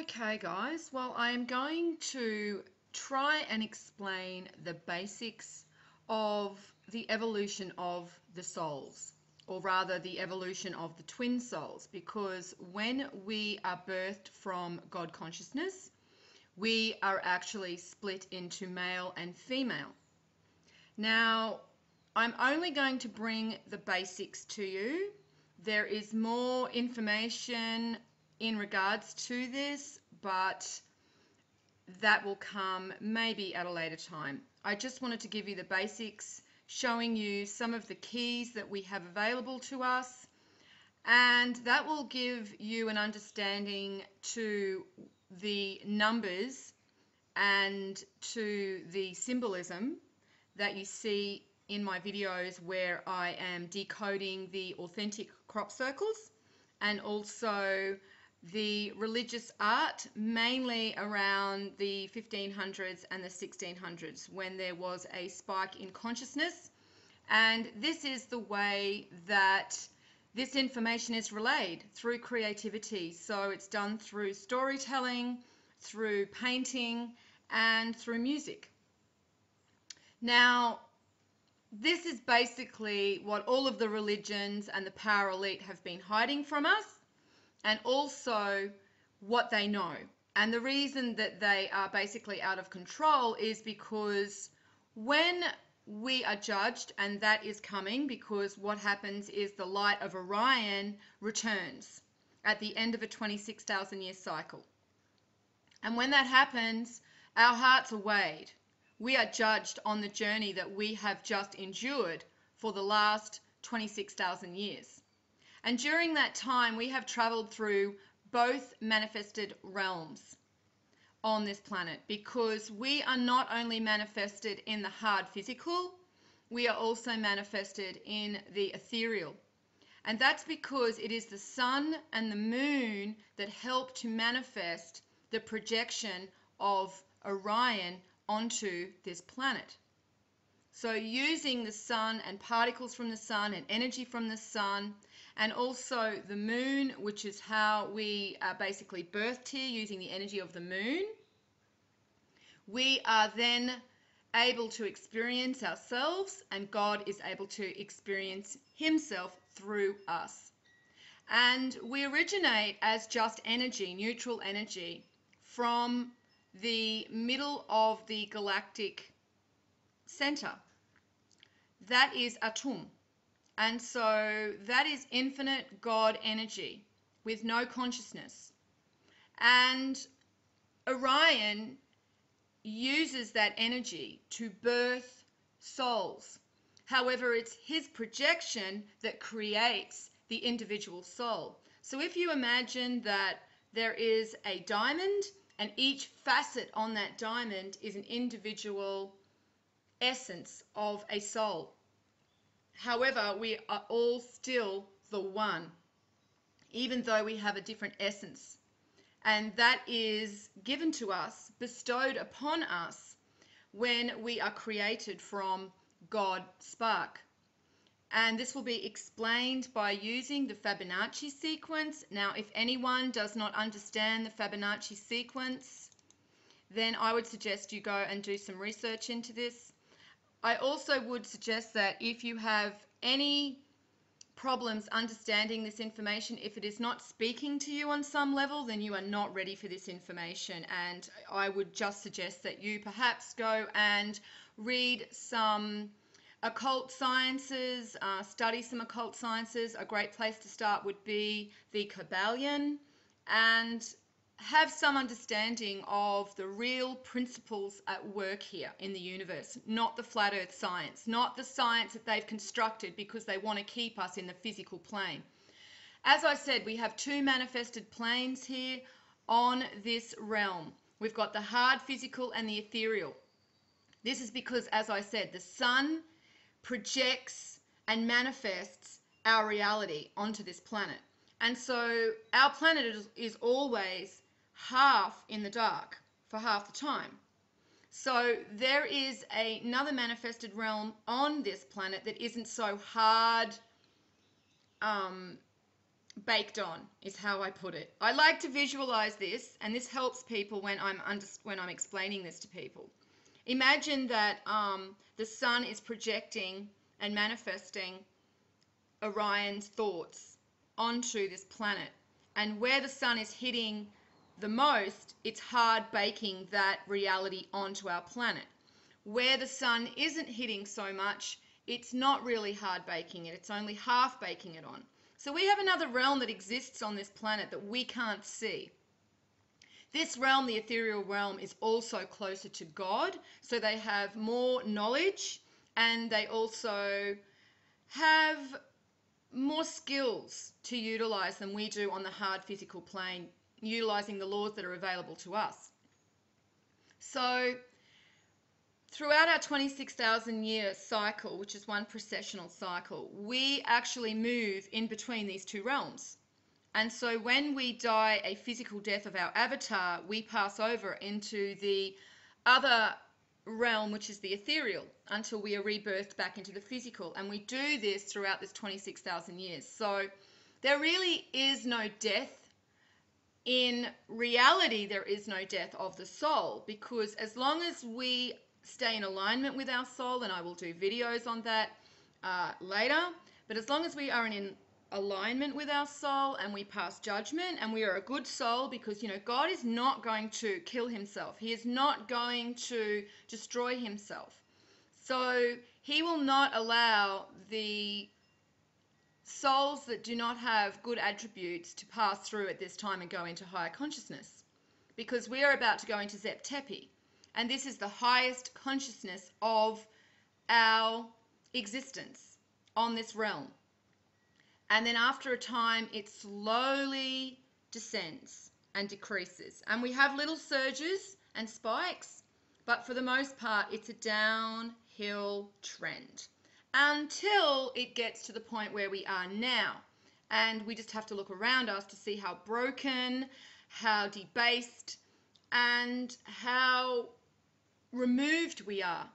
Okay, guys, well, I am going to try and explain the basics of the evolution of the souls, or rather, the evolution of the twin souls, because when we are birthed from God consciousness, we are actually split into male and female. Now, I'm only going to bring the basics to you. There is more information in regards to this, but that will come maybe at a later time. I just wanted to give you the basics, showing you some of the keys that we have available to us, and that will give you an understanding to the numbers and to the symbolism that you see in my videos where I am decoding the authentic crop circles and also the religious art, mainly around the 1500s and the 1600s, when there was a spike in consciousness. And this is the way that this information is relayed through creativity. So it's done through storytelling, through painting, and through music. Now, this is basically what all of the religions and the power elite have been hiding from us and also what they know. And the reason that they are basically out of control is because when we are judged, and that is coming because what happens is the light of Orion returns at the end of a 26,000 year cycle. And when that happens, our hearts are weighed. We are judged on the journey that we have just endured for the last 26,000 years. And during that time, we have traveled through both manifested realms on this planet because we are not only manifested in the hard physical, we are also manifested in the ethereal. And that's because it is the sun and the moon that help to manifest the projection of Orion onto this planet. So, using the sun and particles from the sun and energy from the sun and also the moon, which is how we are basically birthed here using the energy of the moon. We are then able to experience ourselves, and God is able to experience Himself through us. And we originate as just energy, neutral energy, from the middle of the galactic center. That is Atum. And so that is infinite God energy with no consciousness. And Orion uses that energy to birth souls. However, it's his projection that creates the individual soul. So if you imagine that there is a diamond and each facet on that diamond is an individual essence of a soul. However, we are all still the one, even though we have a different essence. And that is given to us, bestowed upon us, when we are created from God spark. And this will be explained by using the Fibonacci sequence. Now, if anyone does not understand the Fibonacci sequence, then I would suggest you go and do some research into this. I also would suggest that if you have any problems understanding this information, if it is not speaking to you on some level, then you are not ready for this information. And I would just suggest that you perhaps go and read some occult sciences, uh, study some occult sciences. A great place to start would be the Kybalion and have some understanding of the real principles at work here in the universe, not the flat earth science, not the science that they've constructed because they want to keep us in the physical plane. As I said, we have two manifested planes here on this realm. We've got the hard physical and the ethereal. This is because, as I said, the sun projects and manifests our reality onto this planet. And so our planet is, is always half in the dark for half the time. So there is a, another manifested realm on this planet that isn't so hard um, baked on is how I put it. I like to visualize this, and this helps people when I'm under, when I'm explaining this to people. Imagine that um, the sun is projecting and manifesting Orion's thoughts onto this planet, and where the sun is hitting the most, it's hard baking that reality onto our planet. Where the sun isn't hitting so much, it's not really hard baking it, it's only half baking it on. So we have another realm that exists on this planet that we can't see. This realm, the ethereal realm, is also closer to God, so they have more knowledge and they also have more skills to utilize than we do on the hard physical plane, utilizing the laws that are available to us. So, throughout our 26,000 year cycle, which is one precessional cycle, we actually move in between these two realms. And so when we die a physical death of our avatar, we pass over into the other realm, which is the ethereal, until we are rebirthed back into the physical. And we do this throughout this 26,000 years. So there really is no death. In reality, there is no death of the soul because as long as we stay in alignment with our soul, and I will do videos on that uh, later, but as long as we are in alignment with our soul and we pass judgment and we are a good soul because you know God is not going to kill himself. He is not going to destroy himself. So he will not allow the souls that do not have good attributes to pass through at this time and go into higher consciousness because we are about to go into Zep Tepi and this is the highest consciousness of our existence on this realm. And then after a time, it slowly descends and decreases. And we have little surges and spikes, but for the most part, it's a downhill trend until it gets to the point where we are now. And we just have to look around us to see how broken, how debased, and how removed we are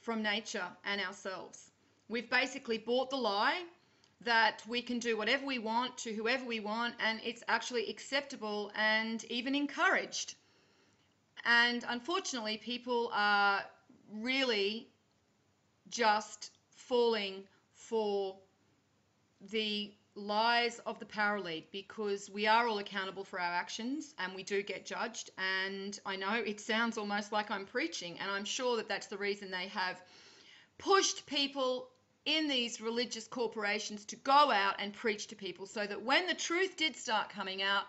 from nature and ourselves. We've basically bought the lie that we can do whatever we want to whoever we want and it's actually acceptable and even encouraged. And unfortunately, people are really just falling for the lies of the power elite because we are all accountable for our actions and we do get judged. And I know it sounds almost like I'm preaching, and I'm sure that that's the reason they have pushed people in these religious corporations to go out and preach to people so that when the truth did start coming out,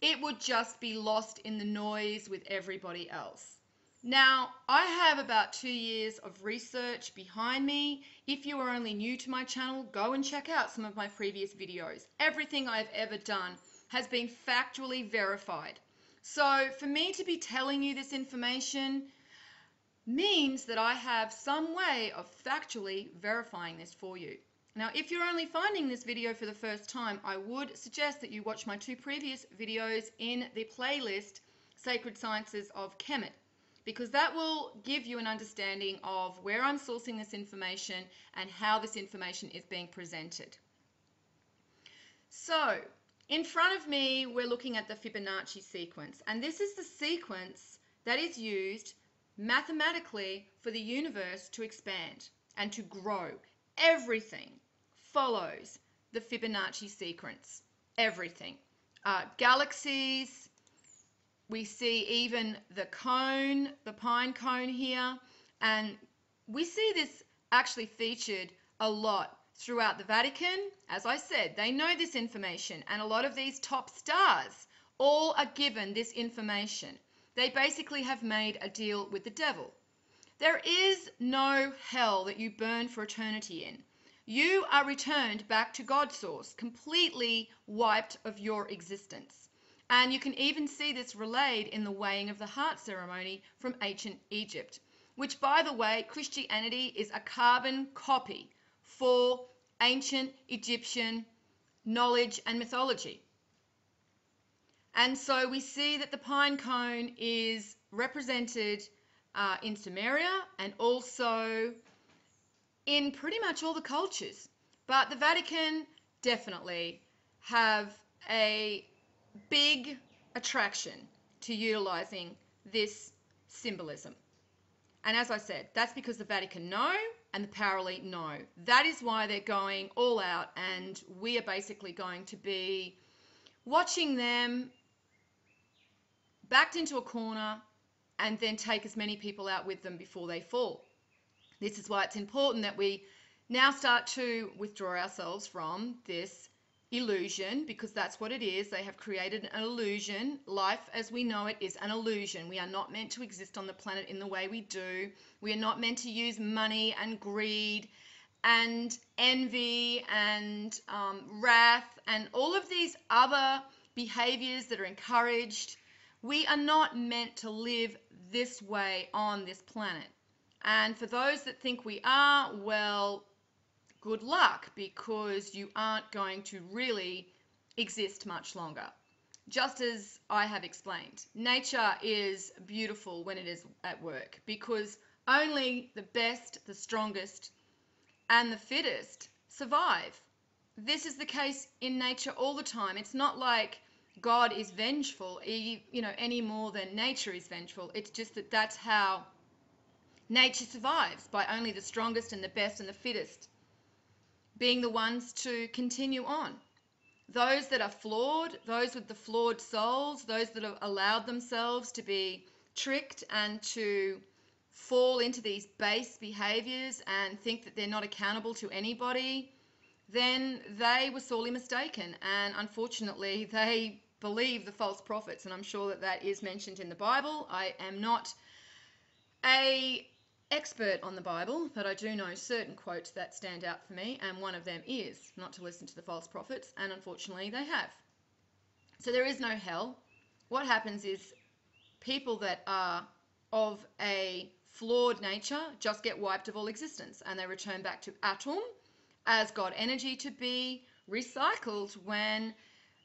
it would just be lost in the noise with everybody else. Now, I have about two years of research behind me. If you are only new to my channel, go and check out some of my previous videos. Everything I've ever done has been factually verified. So for me to be telling you this information means that I have some way of factually verifying this for you. Now, if you're only finding this video for the first time, I would suggest that you watch my two previous videos in the playlist Sacred Sciences of Kemet because that will give you an understanding of where I'm sourcing this information and how this information is being presented. So, in front of me, we're looking at the Fibonacci sequence, and this is the sequence that is used mathematically for the universe to expand and to grow. Everything follows the Fibonacci sequence. Everything. Uh, galaxies, we see even the cone, the pine cone here, and we see this actually featured a lot throughout the Vatican. As I said, they know this information, and a lot of these top stars all are given this information. They basically have made a deal with the devil. There is no hell that you burn for eternity in. You are returned back to God's source, completely wiped of your existence. And you can even see this relayed in the weighing of the heart ceremony from ancient Egypt, which, by the way, Christianity is a carbon copy for ancient Egyptian knowledge and mythology. And so we see that the pine cone is represented uh, in Sumeria and also in pretty much all the cultures. But the Vatican definitely have a big attraction to utilizing this symbolism. And as I said, that's because the Vatican know and the power elite know. That is why they're going all out, and we are basically going to be watching them backed into a corner and then take as many people out with them before they fall. This is why it's important that we now start to withdraw ourselves from this illusion because that's what it is. They have created an illusion. Life as we know it is an illusion. We are not meant to exist on the planet in the way we do. We are not meant to use money and greed and envy and um, wrath and all of these other behaviors that are encouraged. We are not meant to live this way on this planet. And for those that think we are, well, good luck because you aren't going to really exist much longer. Just as I have explained, nature is beautiful when it is at work because only the best, the strongest, and the fittest survive. This is the case in nature all the time. It's not like God is vengeful, you know, any more than nature is vengeful. It's just that that's how nature survives by only the strongest and the best and the fittest being the ones to continue on. Those that are flawed, those with the flawed souls, those that have allowed themselves to be tricked and to fall into these base behaviors and think that they're not accountable to anybody, then they were sorely mistaken. And unfortunately, they believe the false prophets. And I'm sure that that is mentioned in the Bible. I am not a expert on the Bible, but I do know certain quotes that stand out for me, and one of them is not to listen to the false prophets, and unfortunately they have. So there is no hell. What happens is people that are of a flawed nature just get wiped of all existence and they return back to Atum as God energy to be recycled when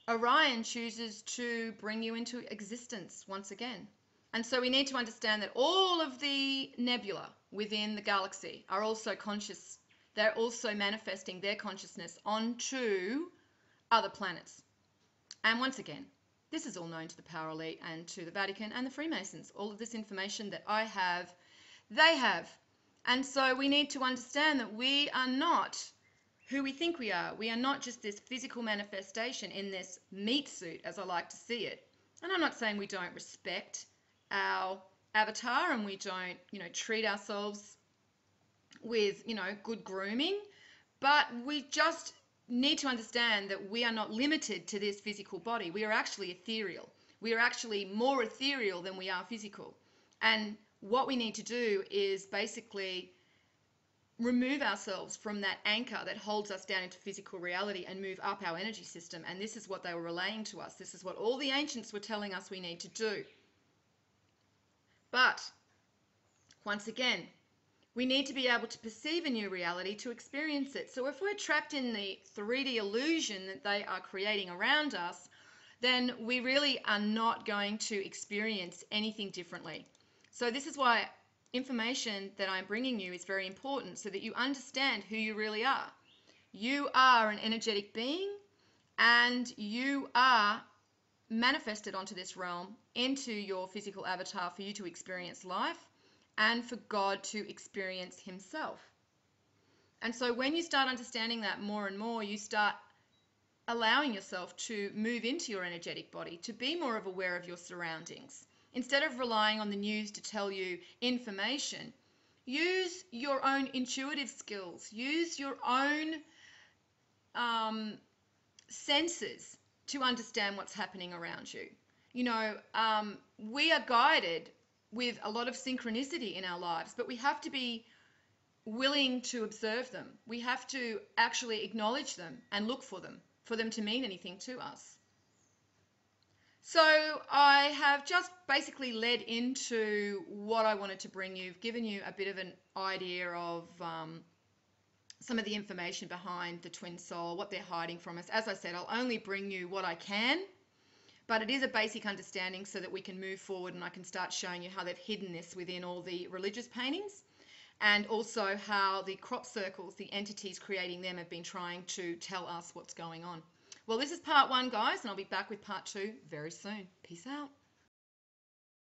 Orion chooses to bring you into existence once again. And so we need to understand that all of the nebula within the galaxy are also conscious. They're also manifesting their consciousness onto other planets. And once again, this is all known to the power elite and to the Vatican and the Freemasons. All of this information that I have, they have. And so we need to understand that we are not who we think we are. We are not just this physical manifestation in this meat suit, as I like to see it. And I'm not saying we don't respect our avatar and we don't, you know, treat ourselves with, you know, good grooming, but we just need to understand that we are not limited to this physical body. We are actually ethereal. We are actually more ethereal than we are physical. And what we need to do is basically remove ourselves from that anchor that holds us down into physical reality and move up our energy system. And this is what they were relaying to us. This is what all the ancients were telling us we need to do. But once again, we need to be able to perceive a new reality to experience it. So if we're trapped in the 3D illusion that they are creating around us, then we really are not going to experience anything differently. So this is why information that I'm bringing you is very important so that you understand who you really are. You are an energetic being and you are manifested onto this realm, into your physical avatar for you to experience life and for God to experience Himself. And so when you start understanding that more and more, you start allowing yourself to move into your energetic body, to be more of aware of your surroundings. Instead of relying on the news to tell you information, use your own intuitive skills, use your own um, senses to understand what's happening around you. You know, um, we are guided with a lot of synchronicity in our lives, but we have to be willing to observe them. We have to actually acknowledge them and look for them, for them to mean anything to us. So I have just basically led into what I wanted to bring you, given you a bit of an idea of um, some of the information behind the twin soul, what they're hiding from us. As I said, I'll only bring you what I can, but it is a basic understanding so that we can move forward and I can start showing you how they've hidden this within all the religious paintings and also how the crop circles, the entities creating them, have been trying to tell us what's going on. Well, this is part one, guys, and I'll be back with part two very soon. Peace out.